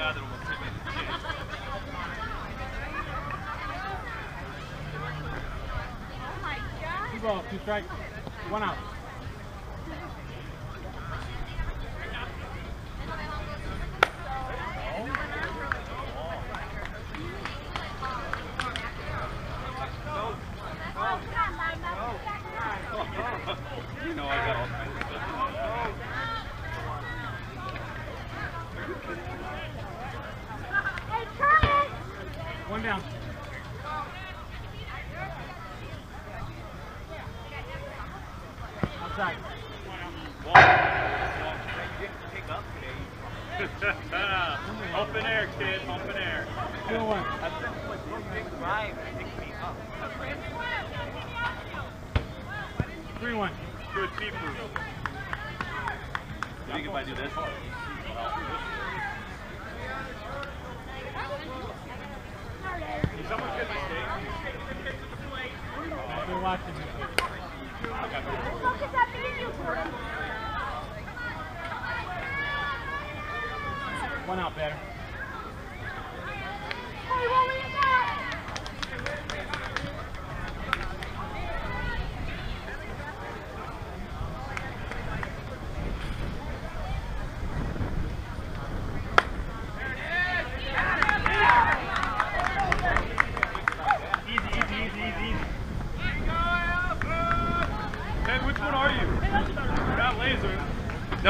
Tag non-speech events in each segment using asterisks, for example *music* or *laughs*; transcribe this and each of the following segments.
guy that'll intimidate. Oh my god. Two balls, two strikes, one out.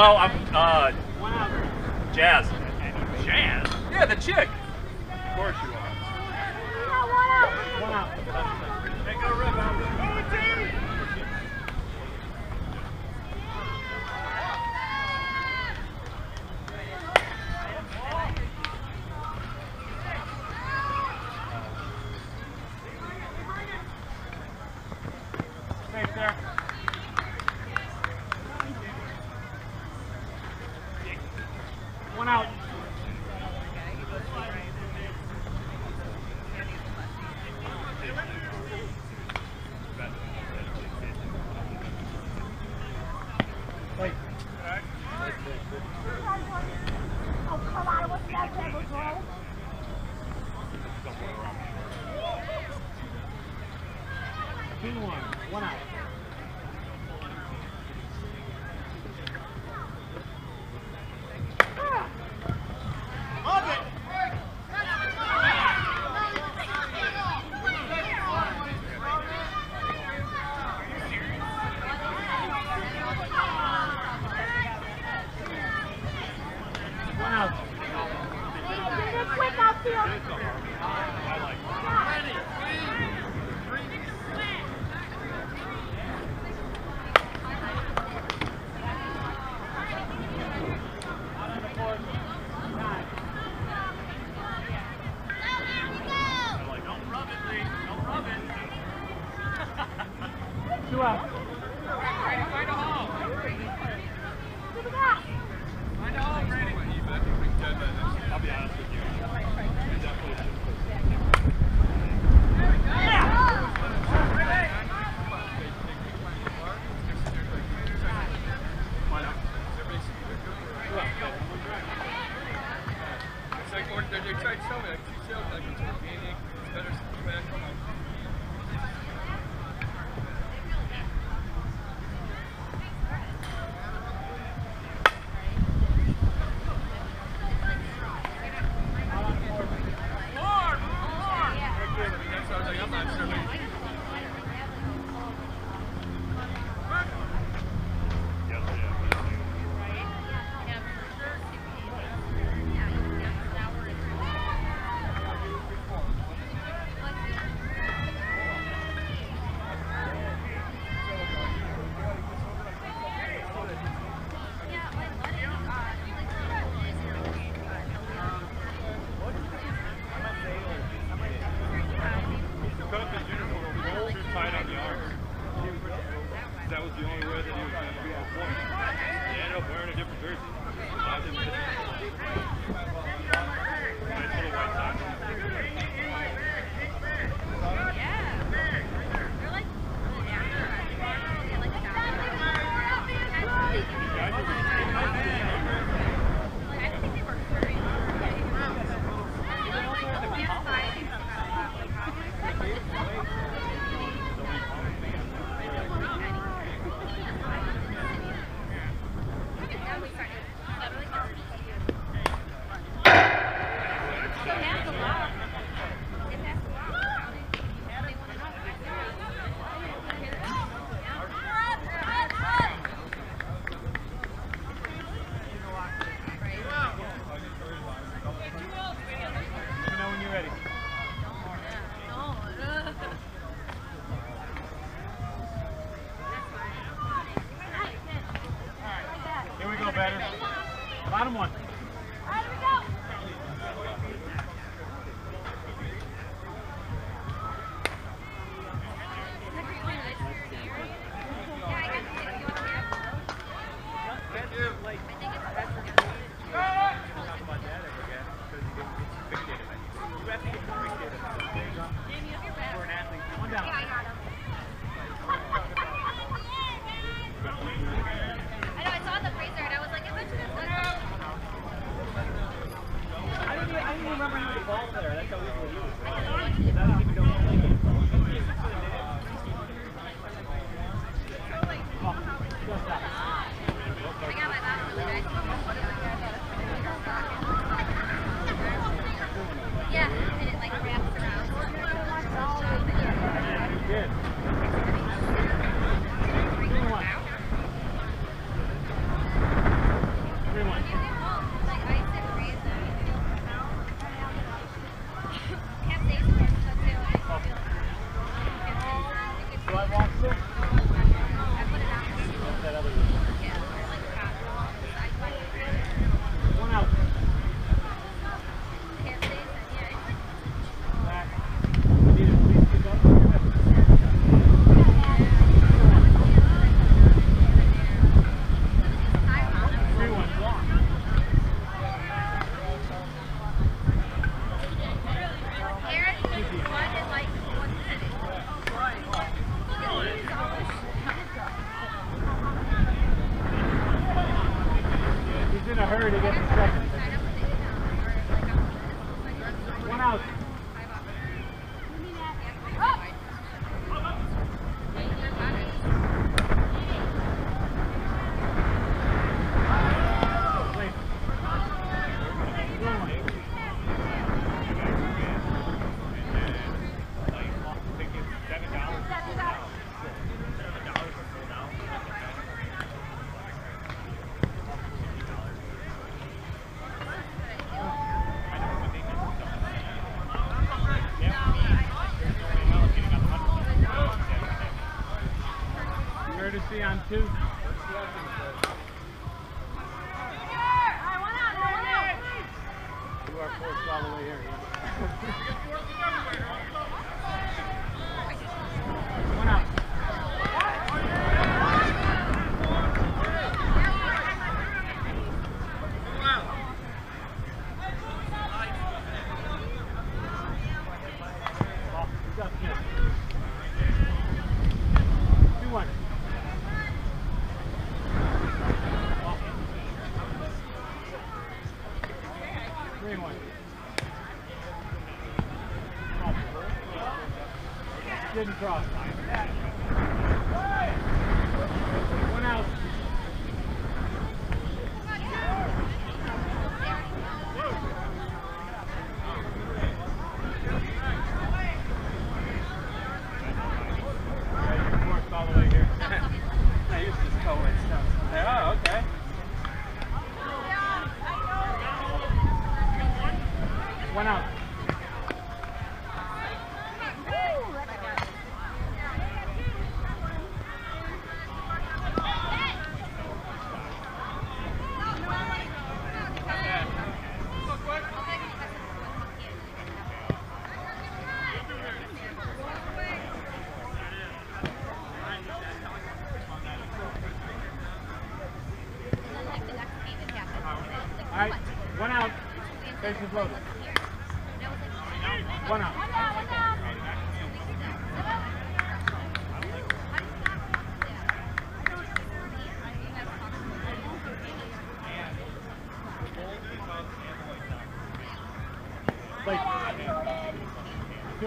No, I'm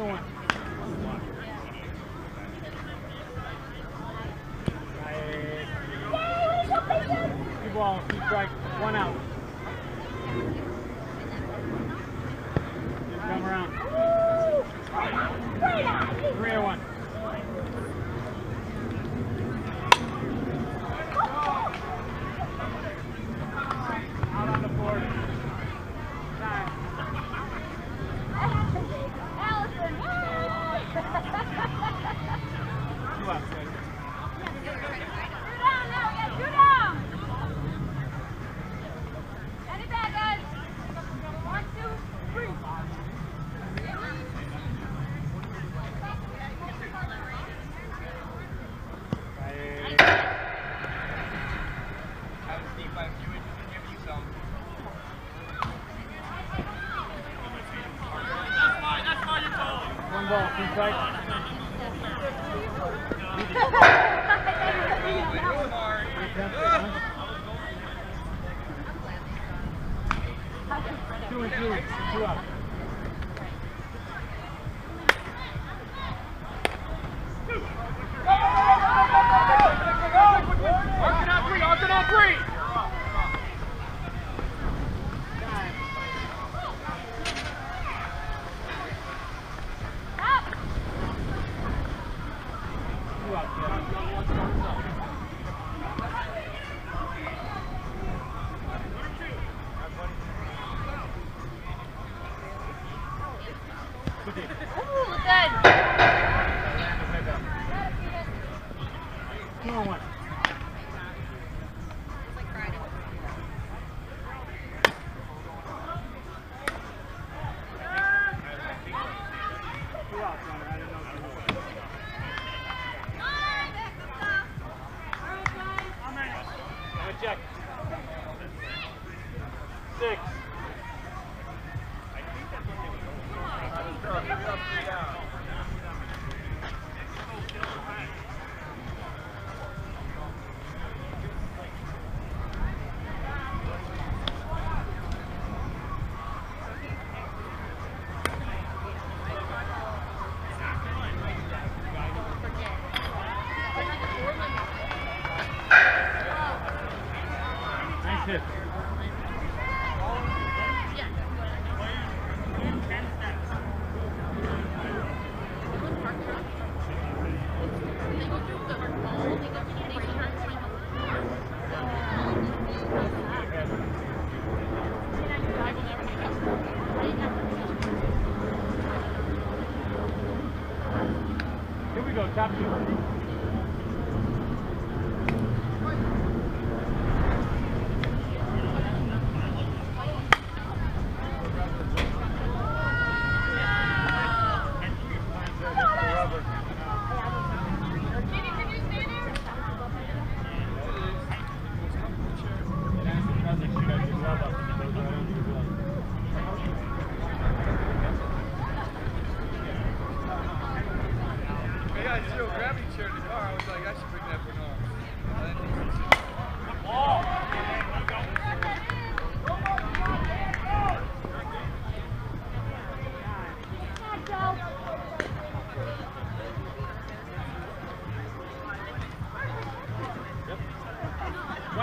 Two one. Right. Two balls, two strikes, one out. Come around. Three or one. Out on the board. Time. Two outs, guys. Dumb. One ball, two strikes. Sorry. Two and two, two up. Arkin on three, Arkin on three! Two up, kid. Ooh, good. On one.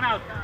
One out.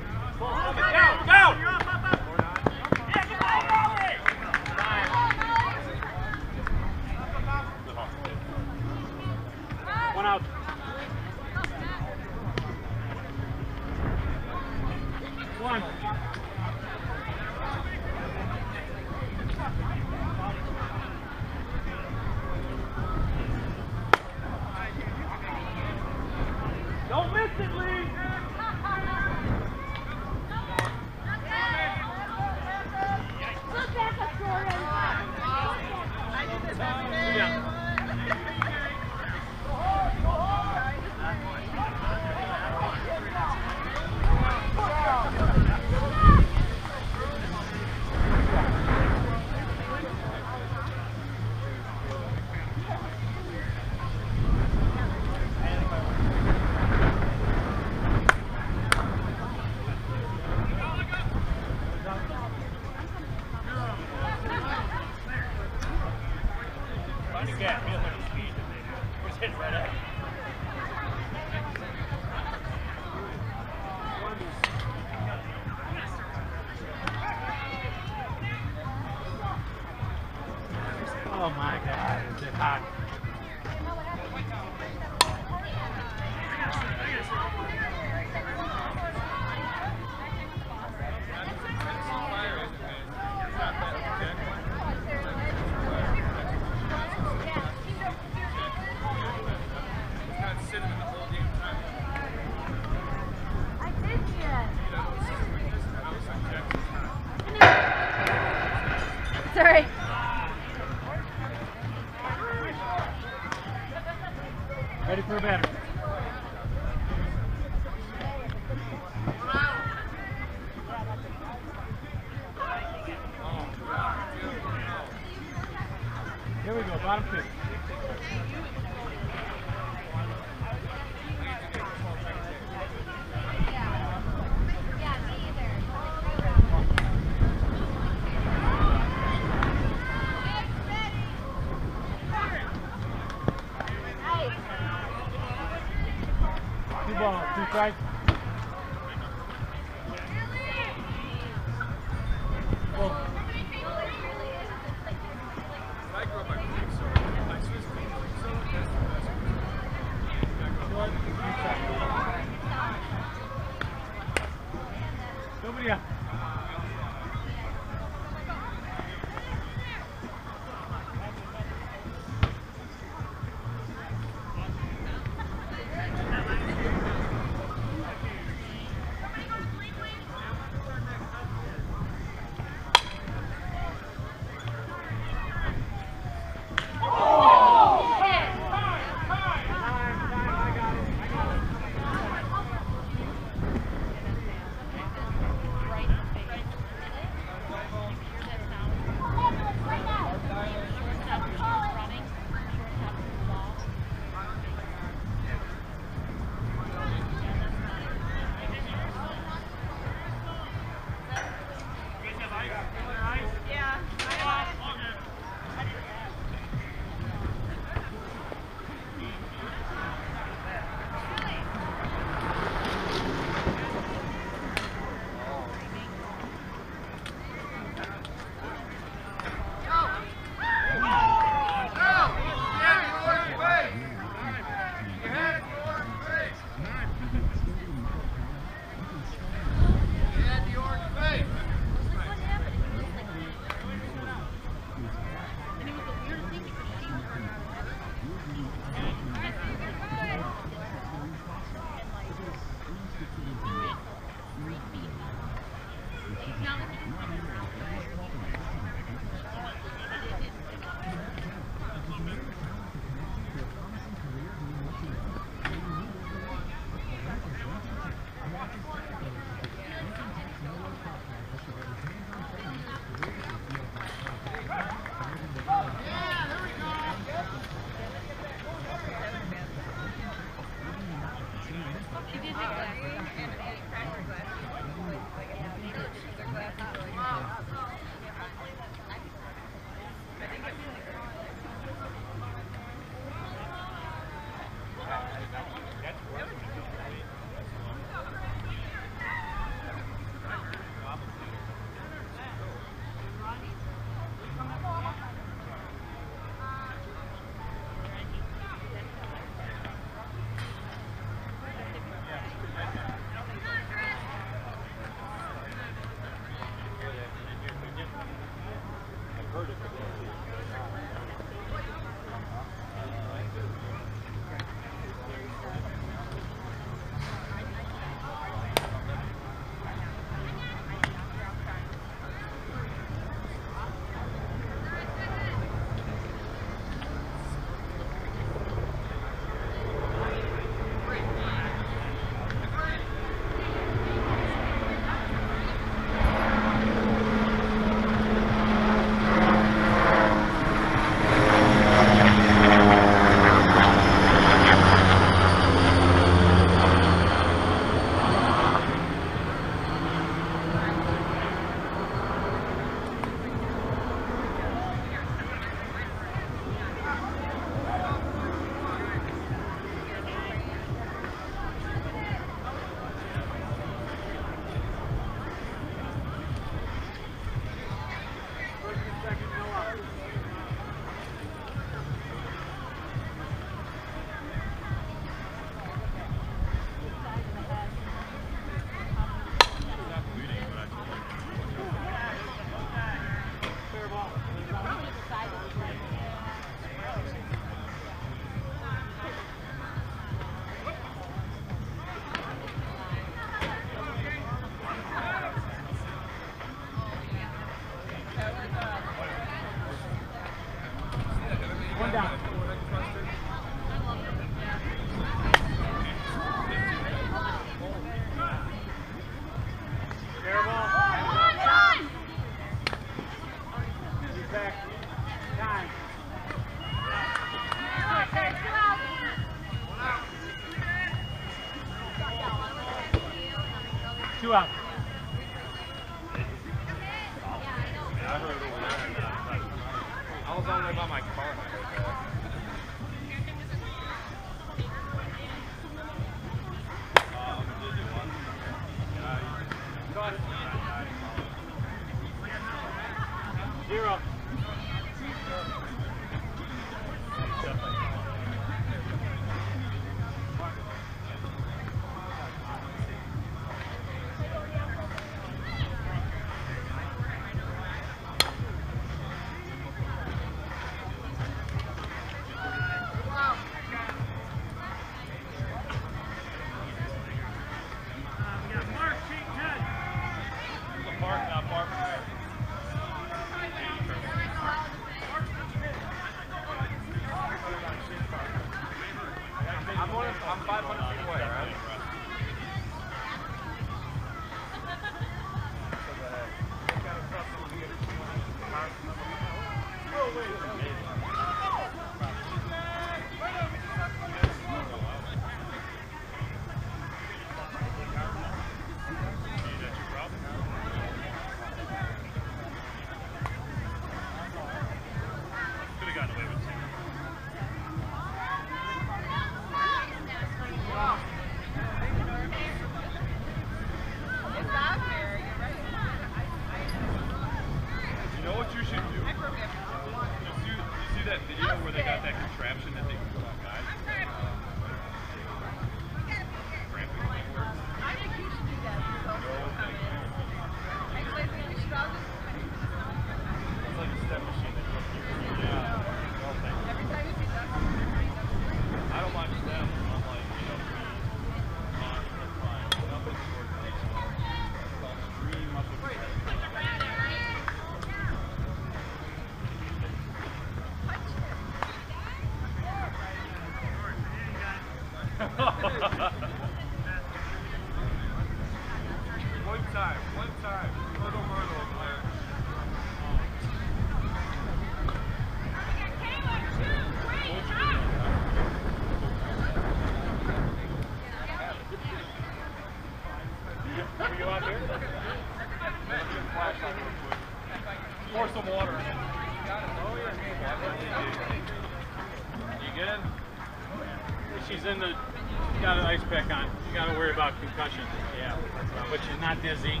dizzy.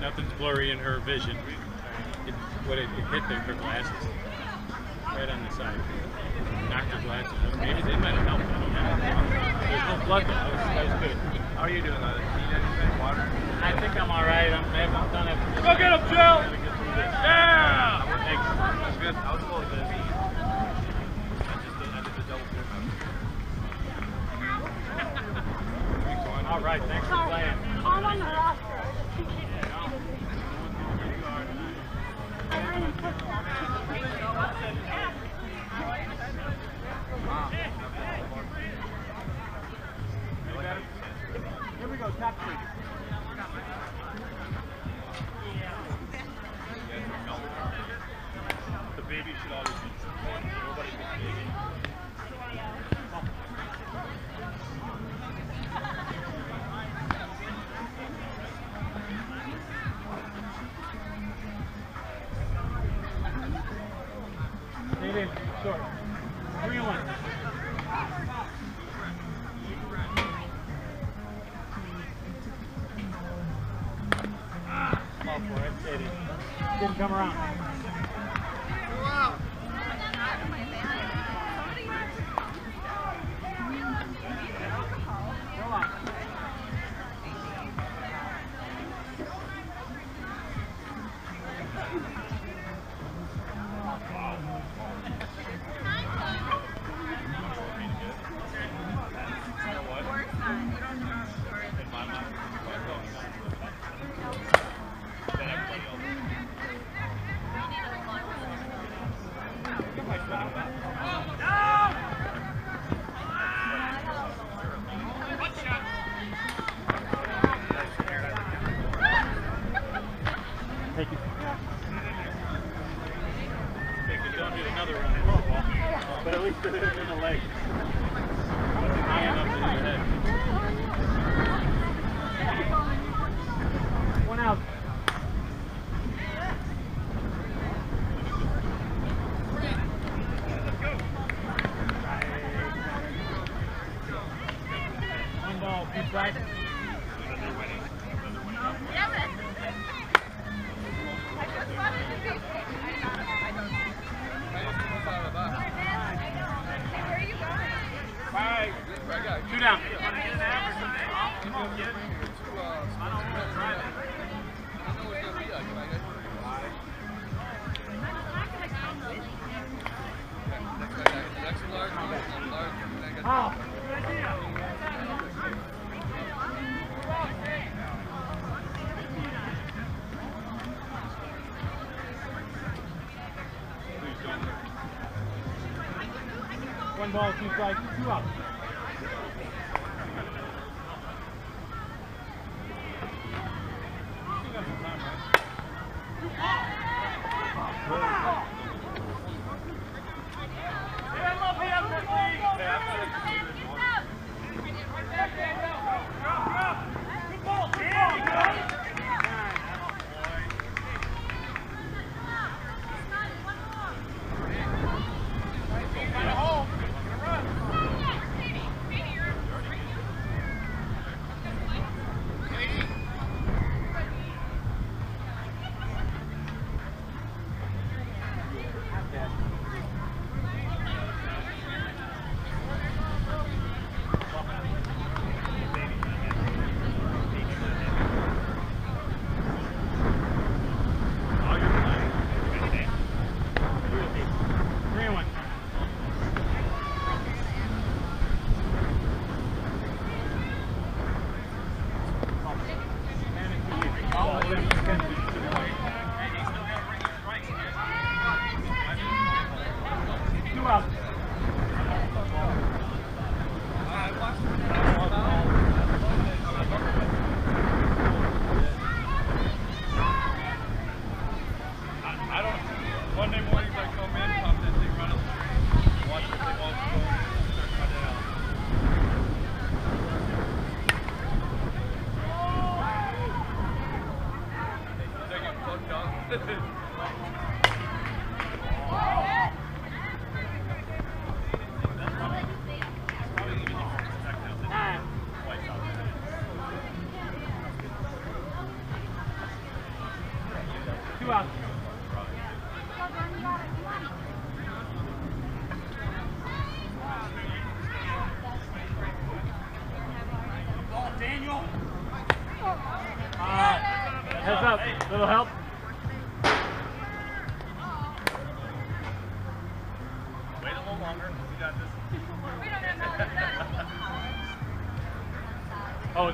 Nothing's blurry in her vision. It, what it, it hit the, her glasses right on the side. Knocked her glasses. Off. Maybe they might have helped. I don't know. There's no blood though. That was, that was good. How are you doing? Uh, need anything? Water? I think I'm all right. I'm, I'm done after. Go get him, Jill. All right, thanks.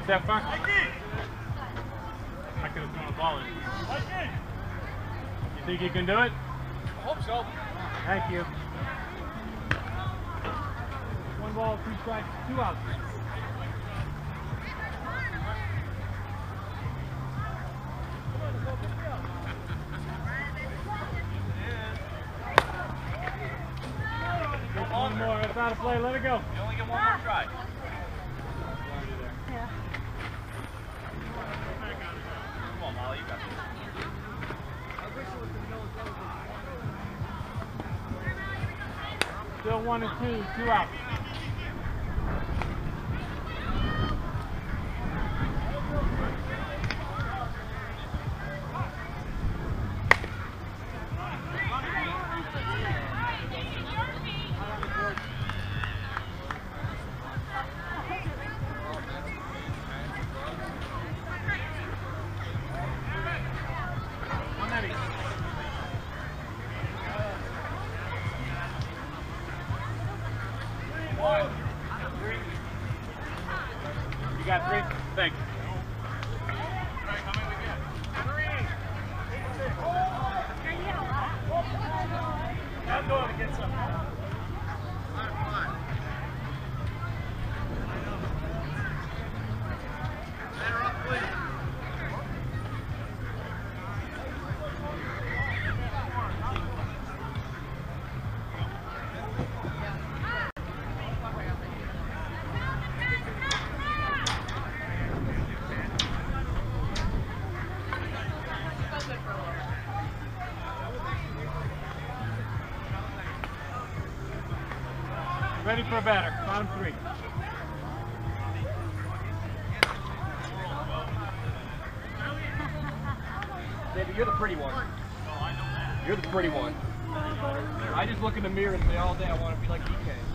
It's that? I could have thrown a ball in. You think you can do it? I hope so. Thank you. One ball, two strikes, two outs. *laughs* One more, it's out of play, let it go. Still one and two, two outs. Ready for a batter. Bottom three. Baby, you're the pretty one. You're the pretty one. I just look in the mirror and say all day I want to be like DK.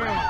Day.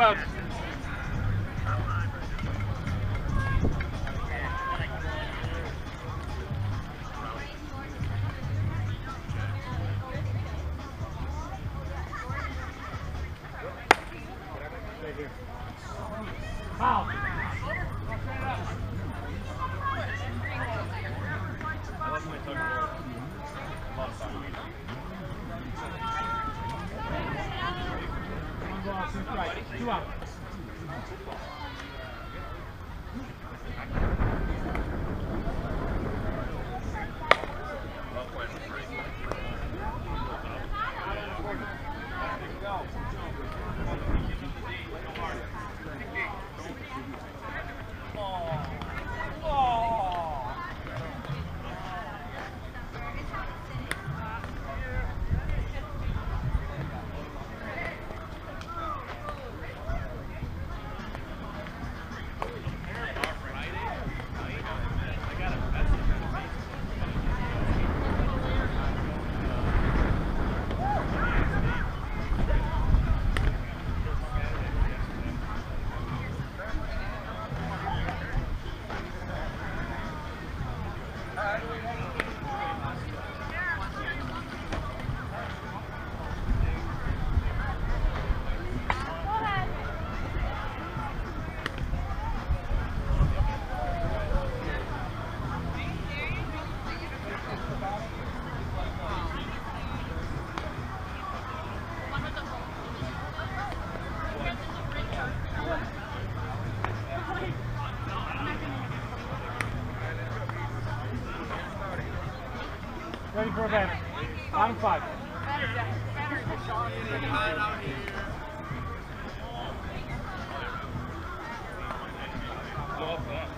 Two Batter. Bottom five. Go up and up.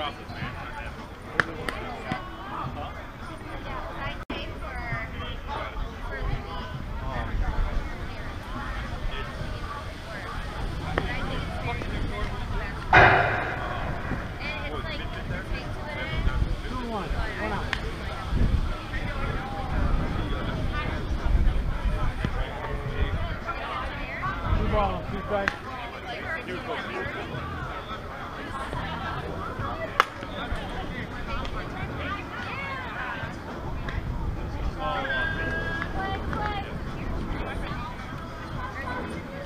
office, man. Two one. One out. Two balls, two strikes.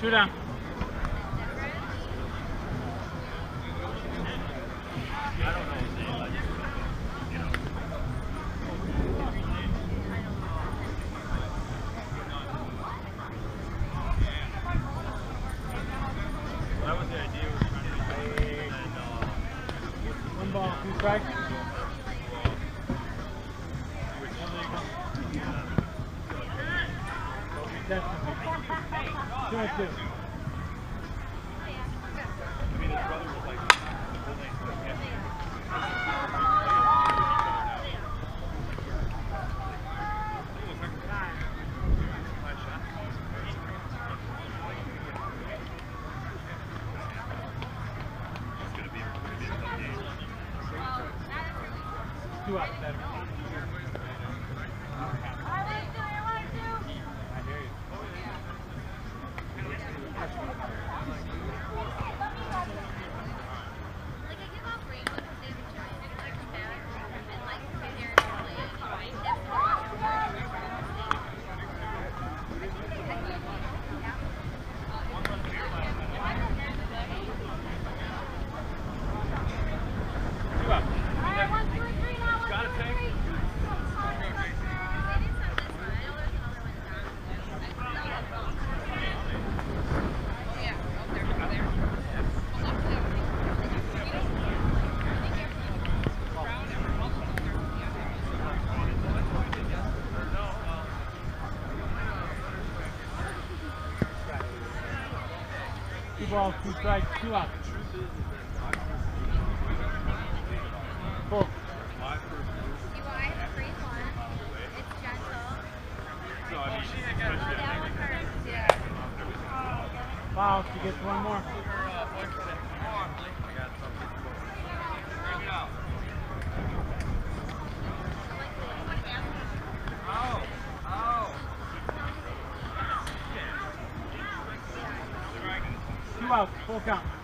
Two down. I don't know his name. I just, you know. That was the idea. We were trying to make it, and then, uh, One ball, two strikes. Two and two. I mean, his brother was like, the whole thing's like, yeah. It's gonna be, gonna be a tough game. Two out. Seven. I hear you. Two out. Got it, Tank? Two balls, two strikes, two out. Full. My first move, so I mean, especially at next Foul. She gets one more. Outs. Full count.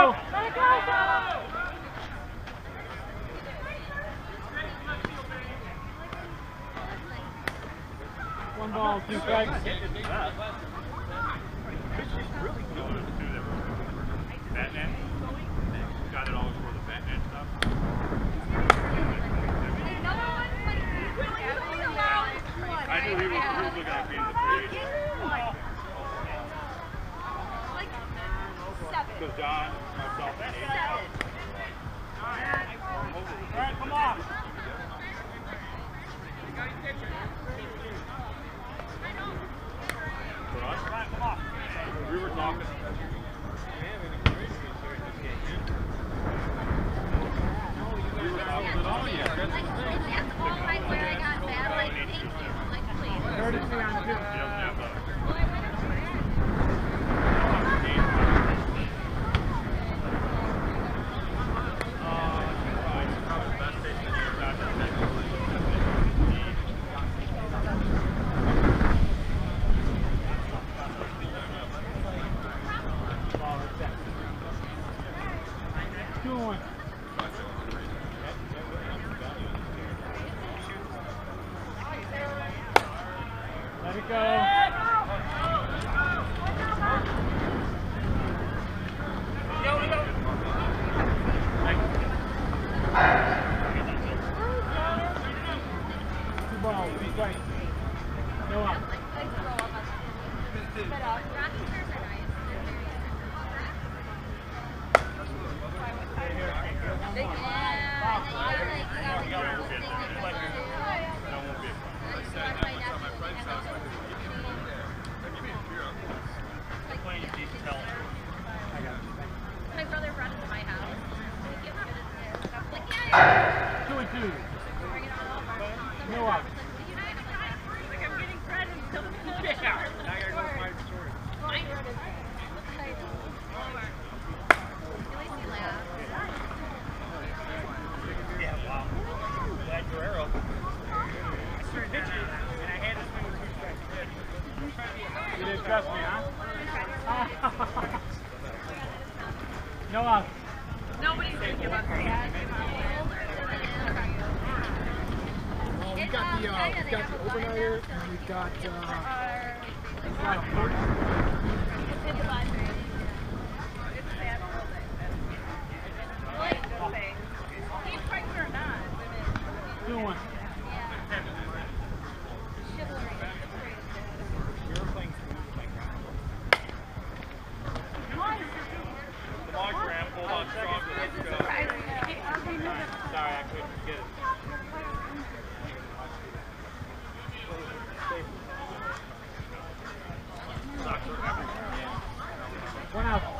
One out.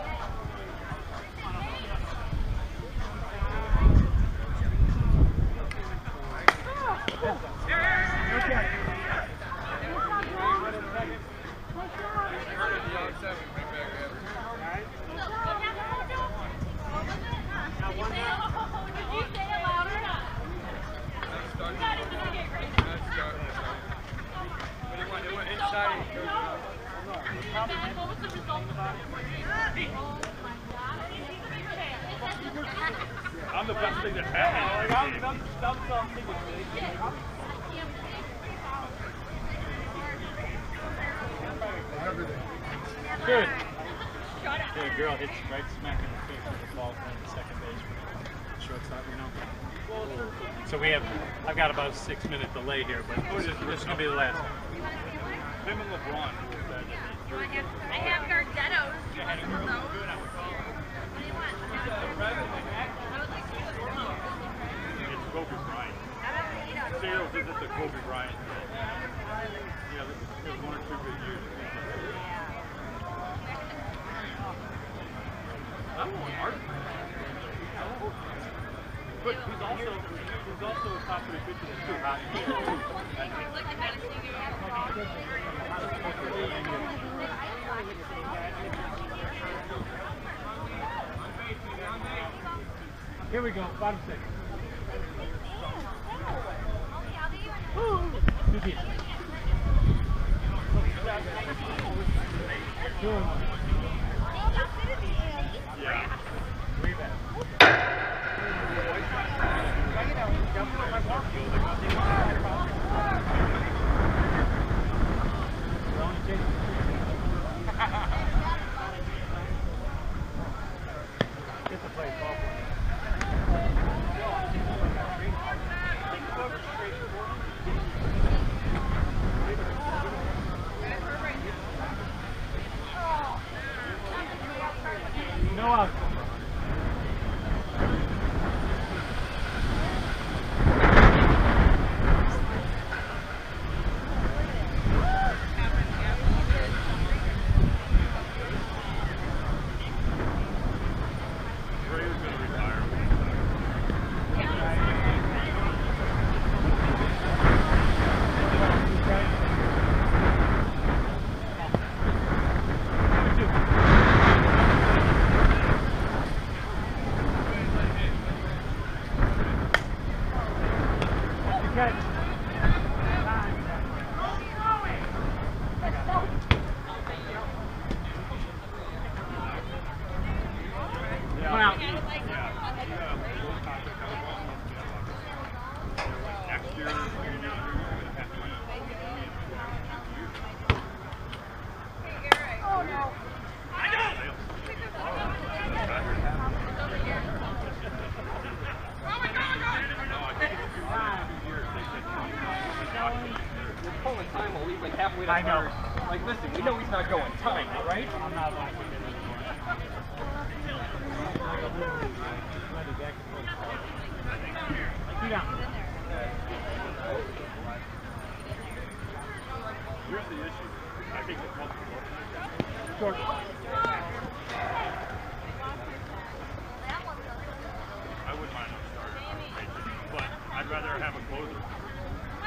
six minute delay here, but it's going to be the last.